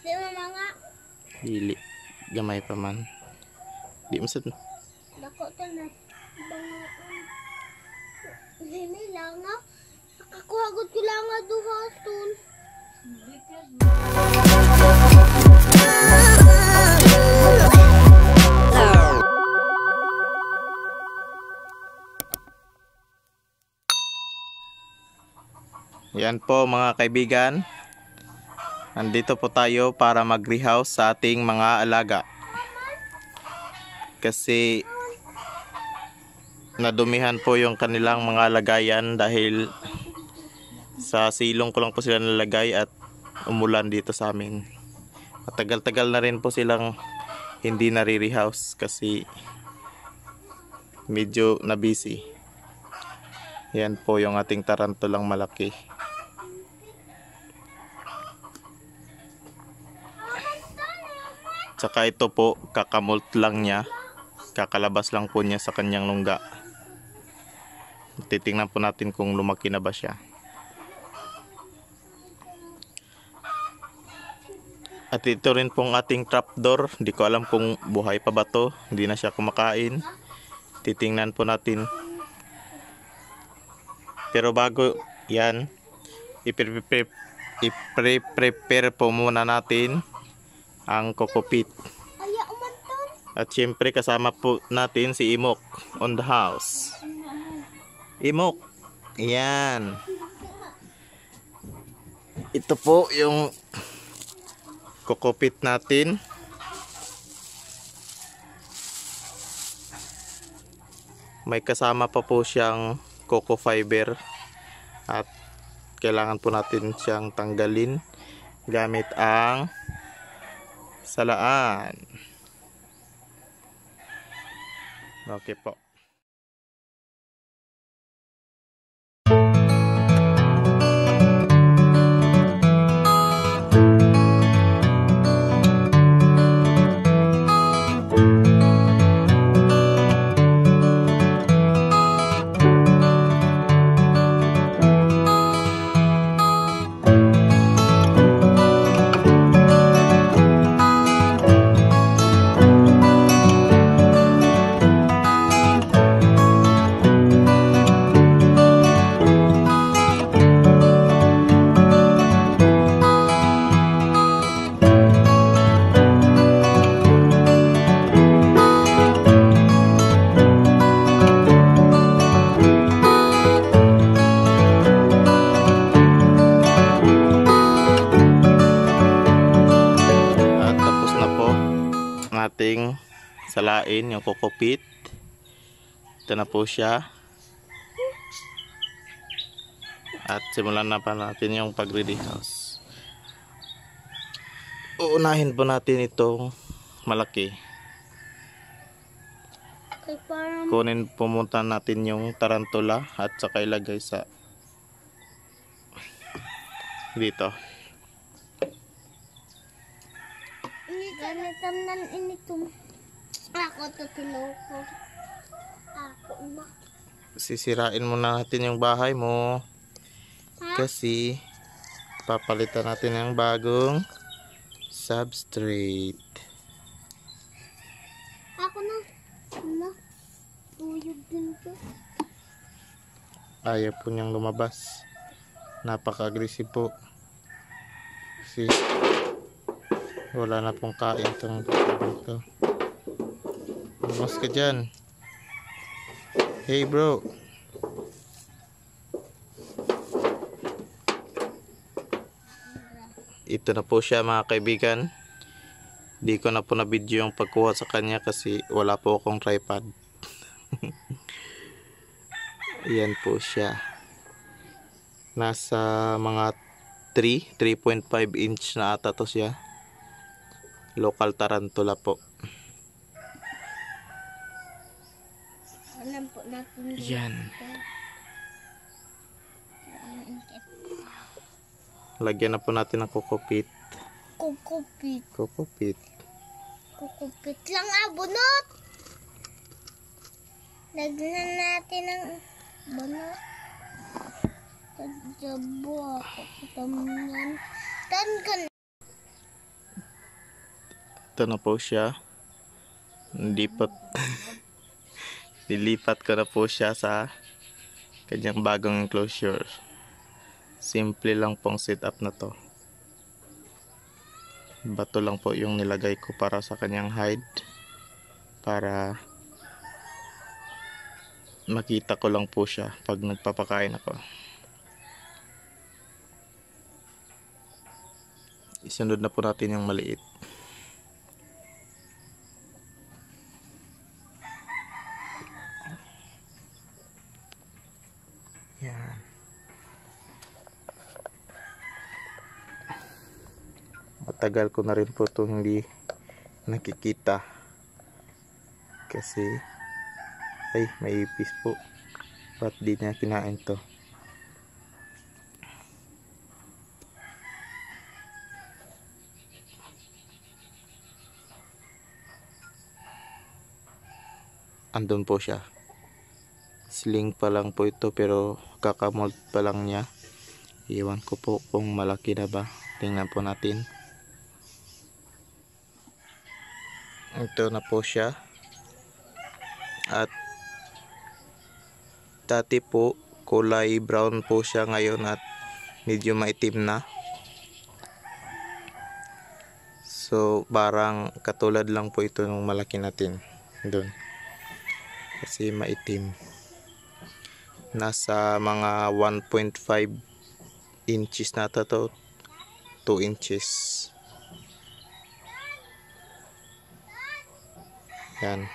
Di mo mga. Dili. Gamay pa man. Di mo sa... Dako to na. Hindi lang nga. Nakakuhagot ko lang nga duha ton. Yan po mga kaibigan. Nandito po tayo para mag-rehouse sa ating mga alaga. Kasi nadumihan po yung kanilang mga lagayan dahil sa silong ko lang po sila nalagay at umulan dito sa amin. Matagal-tagal na rin po silang hindi nare-rehouse kasi medyo na busy. Yan po yung ating tarantulang malaki. Tsaka ito po, kakamult lang niya. Kakalabas lang po niya sa kanyang lungga. Titingnan po natin kung lumaki na ba siya. At ito rin pong ating trapdoor. Hindi ko alam kung buhay pa ba to. Hindi na siya kumakain. Titingnan po natin. Pero bago yan, i-prepare po muna natin ang kokopit. At syempre kasama po natin si Imok on the house. Imok. Yan. Ito po yung kokopit natin. May kasama pa po siyang coco fiber at kailangan po natin siyang tanggalin gamit ang salaan. Okay po. Salain, yung kokopit. Ito na po siya. At simulan na pa natin yung pag-ready house. Uunahin po natin itong malaki. Kunin pumunta natin yung tarantula at saka ilagay sa dito. Ganitam nan initum. Ako tutulo ko. Ako na. Sisirain muna natin yung bahay mo. Ha? Kasi papalitan natin ng bagong substrate. Ako na. Ano? Tuyog din ko. Ayaw po niyang lumabas. Napaka-aggressive po. Kasi wala na pong kain itong ito. Lumas ka dyan. Hey bro. Ito na po siya mga kaibigan. Di ko na po na video yung pagkuha sa kanya kasi wala po akong tripod. Yan po siya. Nasa mga 3, 3.5 inch na ata to siya. Local tarantula po. Alam po natin. Yan. Lagyan na po natin ng kokopit. Kukupit. Kokopit. Kukupit lang abunot. Lagyan natin ng bunot. Tadjabo ako. Tamyan. Tan ka na. Ito na po siya. Nilipat. Nilipat ko na po siya sa kanyang bagong enclosure. Simple lang pong setup na to. Bato lang po yung nilagay ko para sa kanyang hide. Para makita ko lang po siya pag nagpapakain ako. Isunod na po natin yung maliit. Yan. Matagal ko na rin po ito hindi nakikita. Kasi ay may ipis po. Ba't di niya kinain to? Andun po siya. Sling pa lang po ito pero kakamold pa lang niya. Iwan ko po kung malaki na ba. Tingnan po natin. Ito na po siya. At dati po kulay brown po siya ngayon at medyo maitim na. So parang katulad lang po ito ng malaki natin doon. Kasi maitim. Nasa mga 1.5 inches na to, to 2 inches. Yan.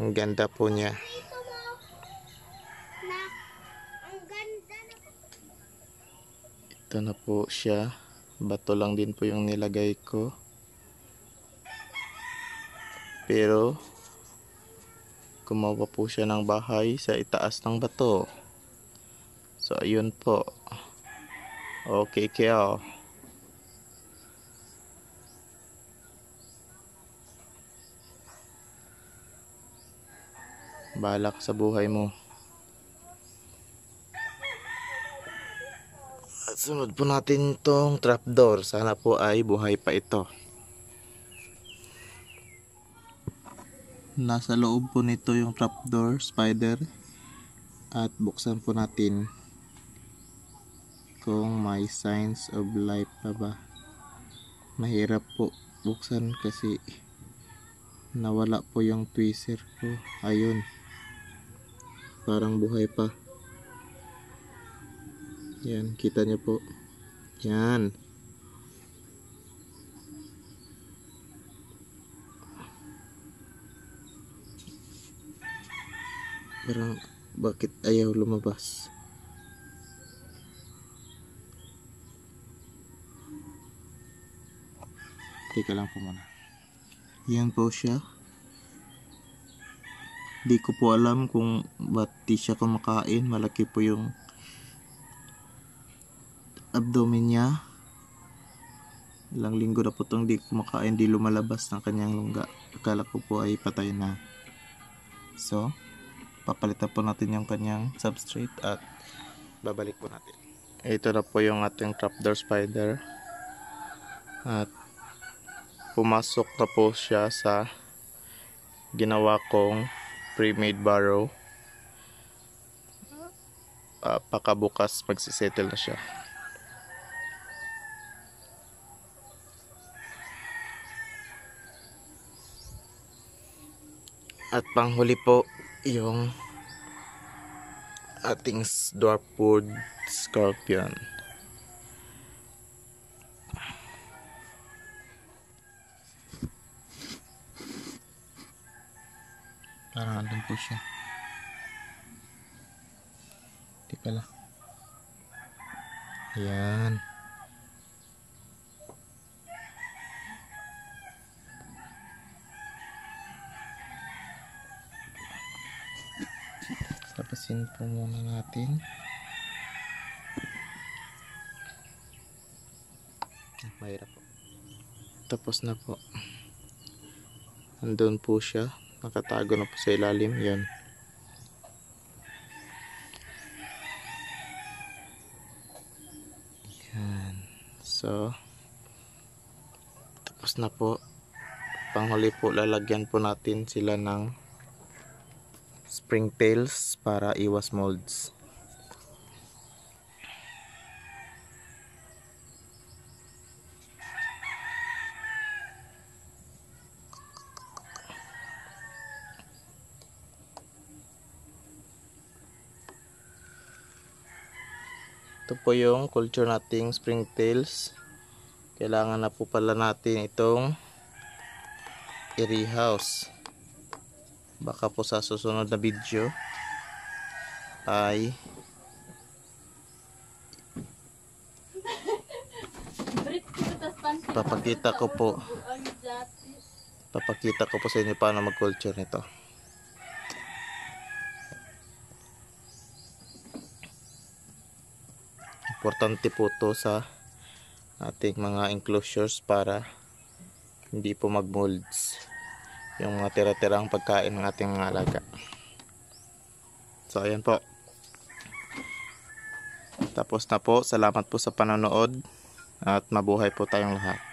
Ang ganda po niya. Ito na po siya. Bato lang din po yung nilagay ko. Pero gumawa po siya ng bahay sa itaas ng bato. So ayun po. Okay kaya. Balak sa buhay mo. At sunod po natin itong trapdoor. Sana po ay buhay pa ito. Nasa loob po nito yung trapdoor, spider. At buksan po natin kung may signs of life pa ba. Mahirap po buksan kasi nawala po yung tweezer ko. Ayun. Parang buhay pa. Yan, kita niyo po. Yan. Parang bakit ayaw lumabas? Teka lang po muna. Yan po siya. Di ko po alam kung ba't di siya kumakain. Malaki po yung abdomen niya. Ilang linggo na po itong di kumakain, di lumalabas ng kanyang lungga. Akala ko po ay patay na. So, papalitan po natin yung kanyang substrate at babalik po natin. Ito na po yung ating trapdoor spider. At pumasok na po siya sa ginawa kong pre-made burrow. Ah, pakabukas magsisettle na siya. At panghuli po yung ating dwarfwood scorpion. Parang andun po siya. Di pala. Ayan. Tapasin po muna natin. Ah, Mahirap po. Tapos na po. Andun po siya. Nakatago na po sa ilalim. Yan. Yan. So, Tapos na po. Panghuli po, lalagyan po natin sila ng springtails para iwas molds. Ito po yung culture nating springtails. Kailangan na po pala natin itong i-rehouse. Baka po sa susunod na video ay papakita ko po papakita ko po sa inyo paano mag-culture nito. Importante po to sa ating mga enclosures para hindi po mag-molds yung mga tira-tirang pagkain ng ating mga alaga. So, ayan po. Tapos na po. Salamat po sa panonood at mabuhay po tayong lahat.